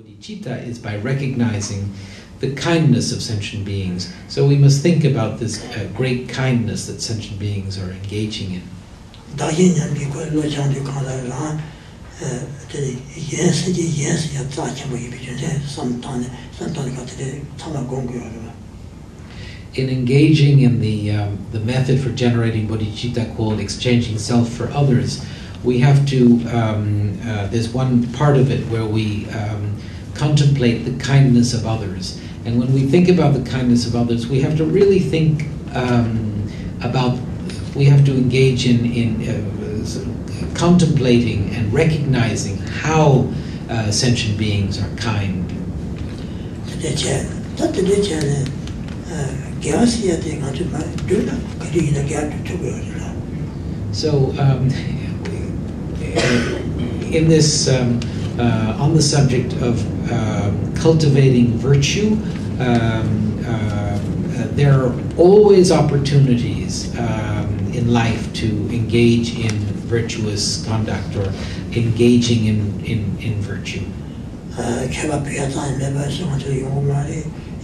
bodhicitta is by recognizing the kindness of sentient beings. So we must think about this uh, great kindness that sentient beings are engaging in. In engaging in the, um, the method for generating bodhicitta called exchanging self for others, we have to, um, uh, there's one part of it where we um, contemplate the kindness of others. And when we think about the kindness of others, we have to really think um, about, we have to engage in, in uh, contemplating and recognizing how uh, sentient beings are kind. So, um, in this, um, uh, on the subject of um, cultivating virtue, um, uh, uh, there are always opportunities um, in life to engage in virtuous conduct or engaging in, in, in virtue. kē bā pī yā tāni mē bā sī ngā tū yōng mā rī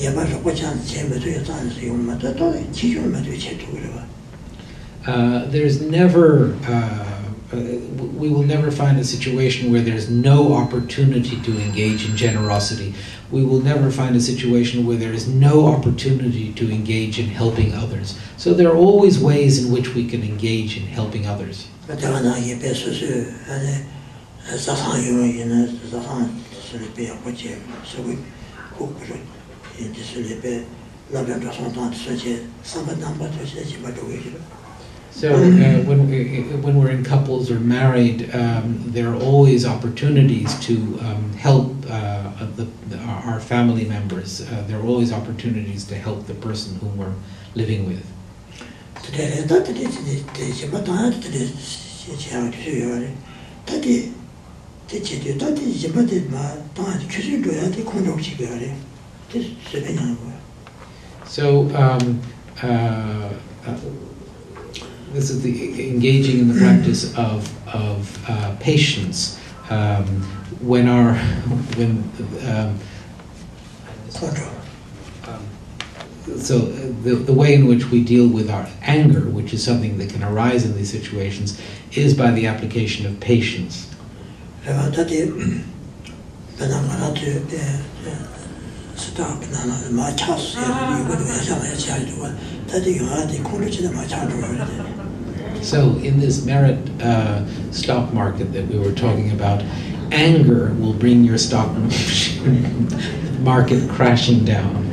yā bā rā kwa chān chē mē tū yā tāni sī yōng mā tā tā chī yōng mē tū chē tū kū rā bā Uh, there's never, uh, uh, Uh, we will never find a situation where there's no opportunity to engage in generosity. We will never find a situation where there is no opportunity to engage in helping others. So there are always ways in which we can engage in helping others. So uh, when, we, when we're in couples or married, um, there are always opportunities to um, help uh, the, the, our family members. Uh, there are always opportunities to help the person whom we're living with. So um, this is the engaging in the practice of, of uh, patience. Um, when our when um, kōng so uh, the, the way in which we deal with our anger, which is something that can arise in these situations, is by the application of patience. So, in this merit uh, stock market that we were talking about, anger will bring your stock market crashing down.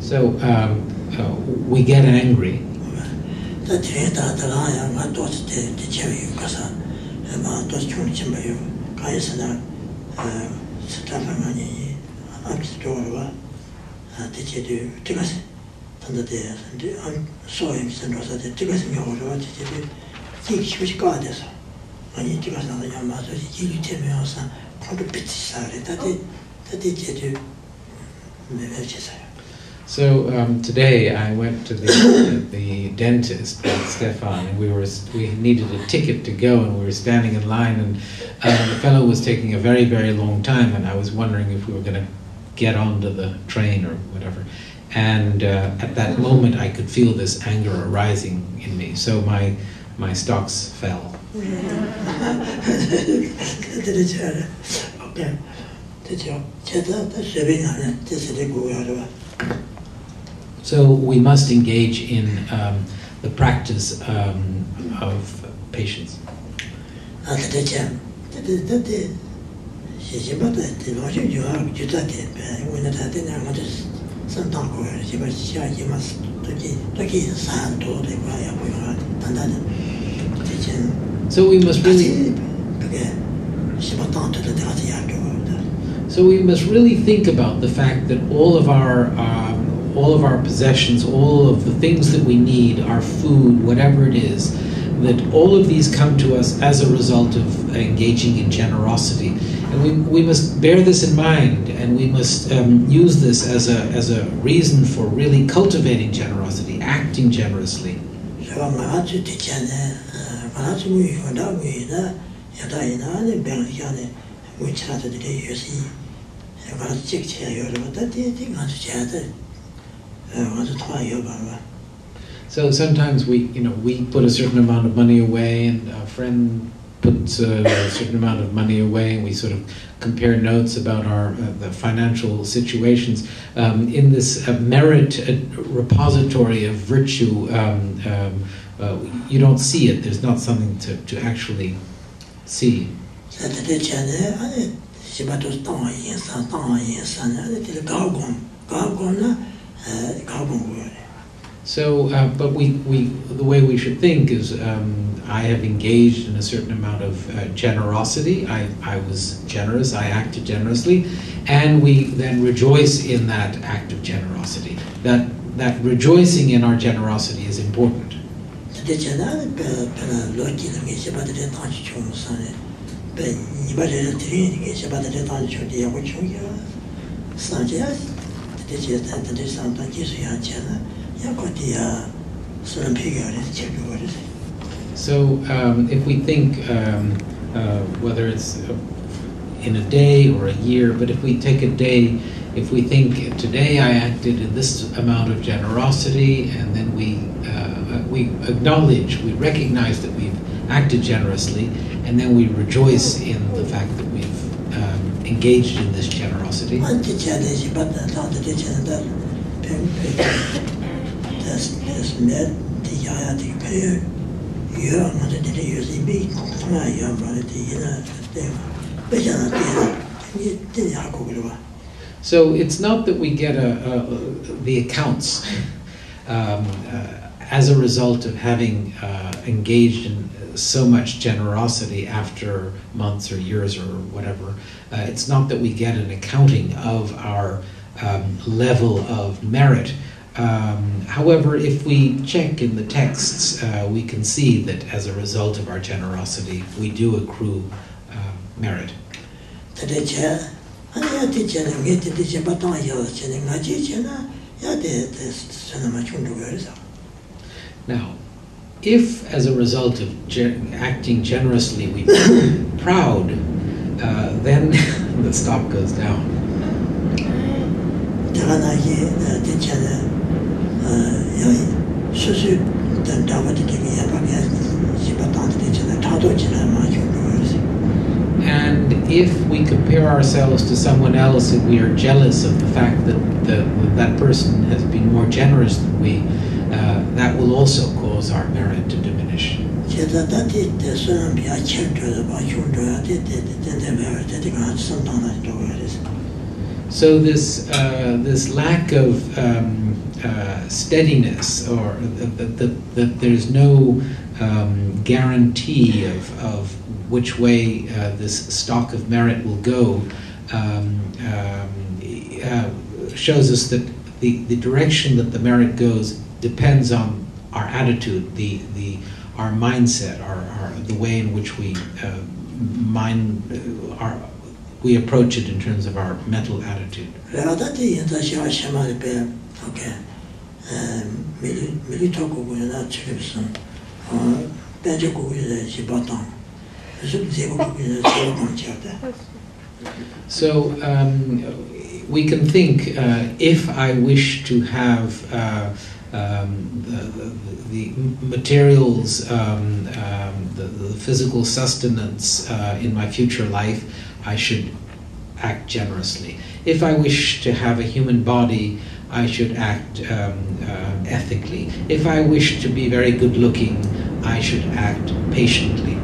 So, um, uh, we get angry, tē chē tē jī kī shī kā tē sā ngā nī tē kā sā nā yā mā sō jī jī tē mē sā kō rō pī sā rē tā tē tā tē chē tē mē mē chē sā So um, today I went to the, the dentist Stefan, and we were we needed a ticket to go, and we were standing in line, and uh, the fellow was taking a very very long time, and I was wondering if we were going to get onto the train or whatever. And uh, at that moment, I could feel this anger arising in me, so my my stocks fell. So we must engage in um, the practice um, of patience. So we must really. So we must really think about the fact that all of our all of our possessions, all of the things that we need, our food, whatever it is, that all of these come to us as a result of engaging in generosity, and we, we must bear this in mind and we must um, use this as a, as a reason for really cultivating generosity, acting generously. So sometimes we, you know, we put a certain amount of money away, and a friend puts a certain amount of money away, and we sort of compare notes about our uh, the financial situations. Um, in this uh, merit uh, repository of virtue, um, um, uh, you don't see it. There's not something to, to actually see. So, uh, but we, we, the way we should think is um, I have engaged in a certain amount of uh, generosity. I, I was generous, I acted generously, and we then rejoice in that act of generosity. That, that rejoicing in our generosity is important. So um, if we think, um, uh, whether it's in a day or a year, but if we take a day, if we think today I acted in this amount of generosity, and then we uh, uh we acknowledge, we recognize that we've acted generously, and then we rejoice in the fact that we've um, engaged in this generosity det i det det det So it's not that we get a, a, the accounts um, uh, as a result of having uh, engaged in so much generosity after months or years or whatever. Uh, it's not that we get an accounting of our um, level of merit, um, however, if we check in the texts, uh, we can see that as a result of our generosity, we do accrue uh, merit. Now, if as a result of acting generously we become proud, uh, then the stop goes down. 제가 나기 대체는 어 수수 된다고 되게 약하게 시바탕 대체는 타도 지나 마 중도 그래서 And if we compare ourselves to someone else and we are jealous of the fact that the, that person has been more generous than we, uh, that will also cause our merit to diminish. 제가 다티 때 소름 비아 쳇도 봐 중도 때때 때때 매월 때때 가 선당나 또 그래서 So this uh, this lack of um, uh, steadiness, or that, there's no um, guarantee of, of which way uh, this stock of merit will go, um, um, uh, shows us that the, the direction that the merit goes depends on our attitude, the, the, our mindset, our, our, the way in which we uh, mind, uh, our, we approach it in terms of our mental attitude. So um, we can think uh, if I wish to have uh, um, the, the, the, materials, um, um, the, the, physical sustenance uh, in my future life, I should act generously. If I wish to have a human body, I should act um, uh, ethically. If I wish to be very good looking, I should act patiently.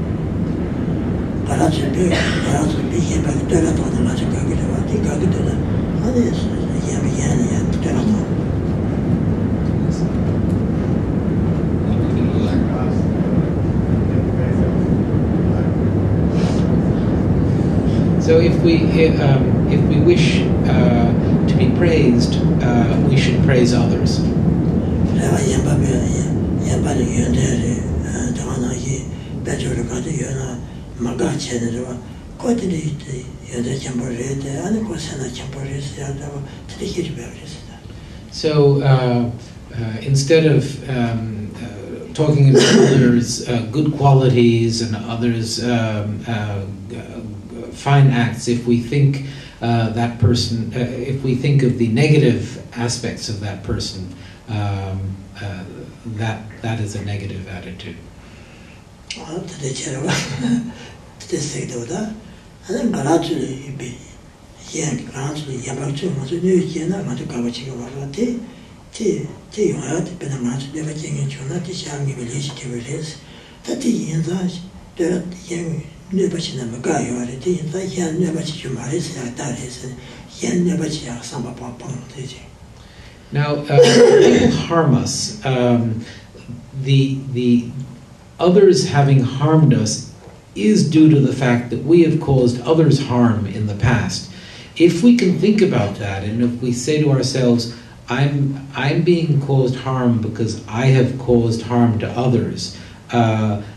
So if we, um, if we wish uh, be praised, uh, we should praise others. So uh, uh, instead of um, uh, talking about others' uh, good qualities and others' um, uh, fine acts, if we think uh, that person, uh, if we think of the negative aspects of that person, um, uh, that that is a negative attitude. nöbetçi yan nöbetçi yan nöbetçi. Now, uh, people harm us. Um, the, the others having harmed us is due to the fact that we have caused others harm in the past. If we can think about that and if we say to ourselves, I'm, I'm being caused harm because I have caused harm to others, uh,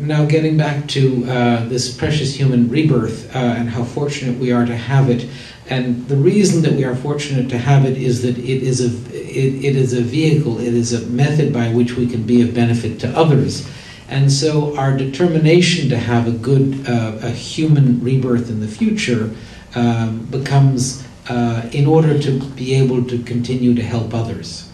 now getting back to uh, this precious human rebirth uh, and how fortunate we are to have it. And the reason that we are fortunate to have it is that it is a, it, it is a vehicle, it is a method by which we can be of benefit to others. And so, our determination to have a good, uh, a human rebirth in the future um, becomes uh, in order to be able to continue to help others.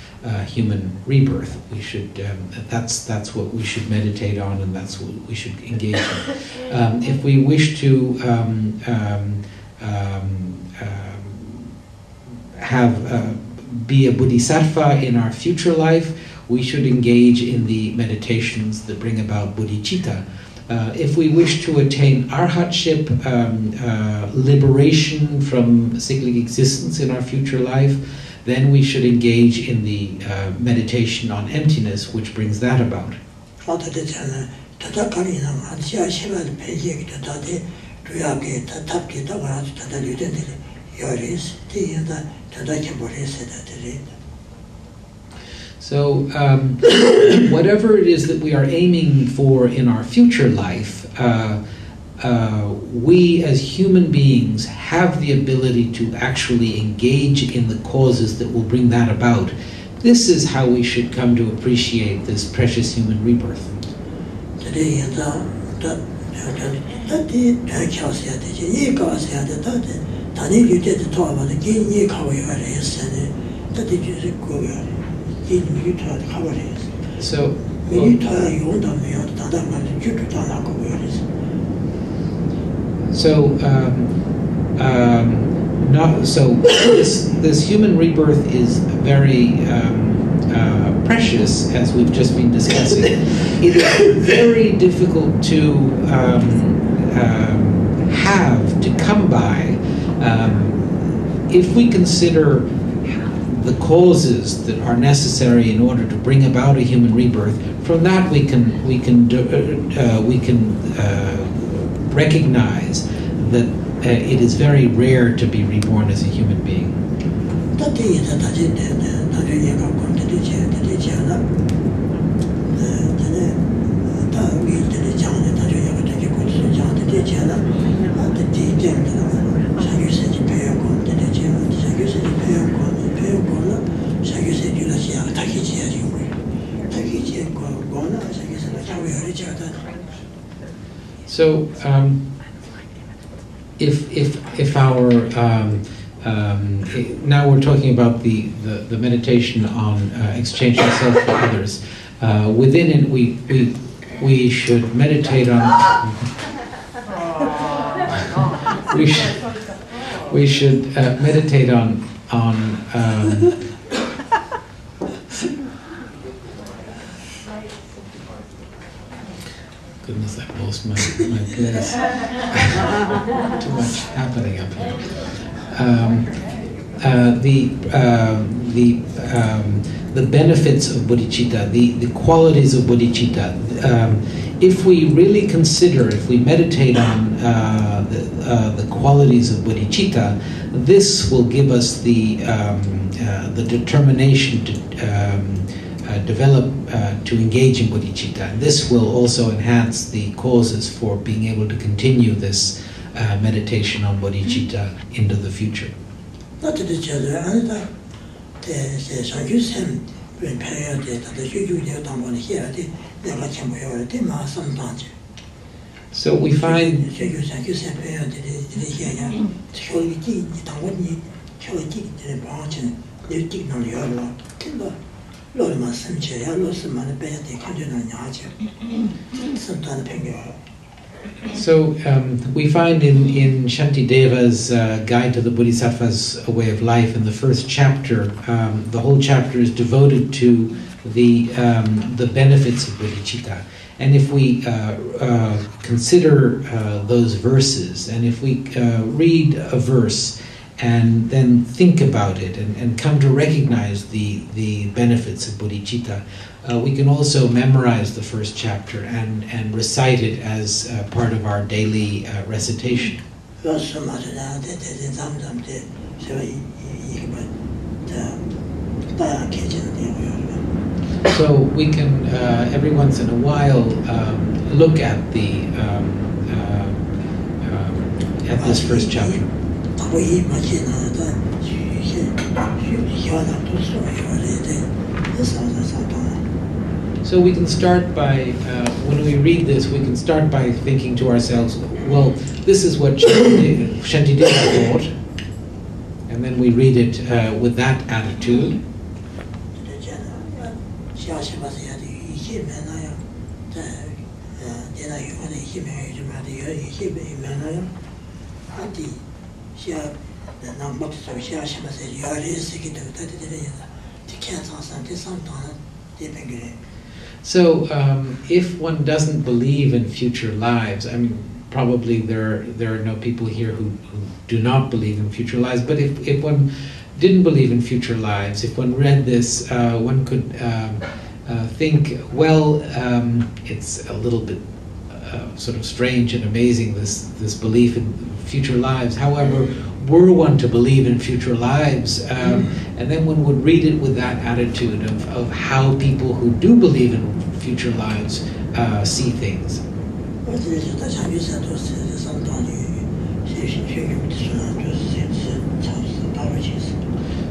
uh, human rebirth. We should. Um, that's that's what we should meditate on, and that's what we should engage in. Um, if we wish to um, um, um, um, have uh, be a bodhisattva in our future life, we should engage in the meditations that bring about bodhicitta. Uh, if we wish to attain arhatship, um, uh, liberation from cyclic existence in our future life, then we should engage in the uh, meditation on emptiness, which brings that about. So, um, whatever it is that we are aiming for in our future life, uh, uh, we as human beings have the ability to actually engage in the causes that will bring that about. This is how we should come to appreciate this precious human rebirth. tade yanda da tade da kyasya de je ye kasya de da de tani yute de to ba de ge ye ka wa ya re sene tade ju se ko ya ge ni mi ta de ka ba re So, mi so, um, um, not, so this, this human rebirth is very um, uh, precious, as we've just been discussing. It is very difficult to um, um, have, to come by, if we consider the causes that are necessary in order to bring about a human rebirth. From that, we can we can do, uh, uh, we can uh, recognize that uh, it is very rare to be reborn as a human being. So, um, if if if our um, Um, now we're talking about the, the, the meditation on uh, exchanging self for others. Uh, within it, we, we, we should meditate on. we should, we should uh, meditate on on. Goodness, I lost my, my place. Too much happening up here. Um, uh, the um, the um, the benefits of bodhicitta, the, the qualities of bodhicitta. Um, if we really consider, if we meditate on uh, the, uh, the qualities of bodhicitta, this will give us the um, uh, the determination to um, develop to engage in bodhicitta. This will also enhance the causes for being able to continue this meditation on bodhicitta into the future. So we find so um, we find in, in Shantideva's uh, Guide to the Bodhisattva's Way of Life in the first chapter, um, the whole chapter is devoted to the, um, the benefits of bodhicitta. And if we uh, uh, consider uh, those verses, and if we uh, read a verse and then think about it and, and come to recognize the, the benefits of bodhicitta. Uh, we can also memorize the first chapter and, and recite it as uh, part of our daily uh, recitation. So we can, uh, every once in a while, um, look at the um, uh, um at this first chapter. Şey, so we can start by, uh, when we read this, we can start by thinking to ourselves, well, this is what Shantideva thought, and then we read it uh, with that attitude. So, um, if one doesn't believe in future lives, I mean, probably there are, there are no people here who, who do not believe in future lives, but if, if one didn't believe in future lives, if one read this, uh, one could um, uh, think, well, um, it's a little bit um, sort of strange and amazing this this belief in future lives. However, were one to believe in future lives, um, and then one would read it with that attitude of, of how people who do believe in future lives uh, see things.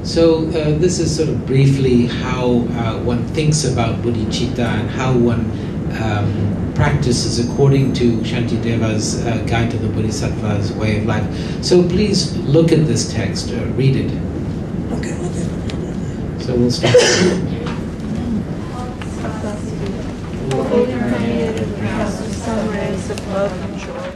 So uh, this is sort of briefly how uh, one thinks about bodhicitta and how one um, practices according to Shantideva's uh, Guide to the Bodhisattva's Way of Life. So please look at this text, uh, read it. OK，我的。So we'll start. Holy permeated house of of love and joy.